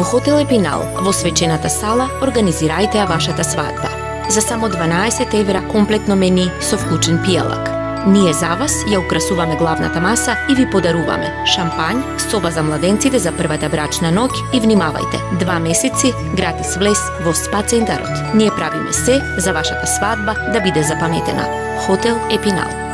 во хотел Епинал, во свечената сала, организирајте ја вашата свадба. За само 12 евра комплетно мени со вклучен пијалак. Ние за вас ја украсуваме главната маса и ви подаруваме шампањ, соба за младенците за првата брачна ноќ и внимавајте, два месеци гратис влез во спа центарот. Ние правиме се за вашата свадба да биде запаметена. Хотел Епинал.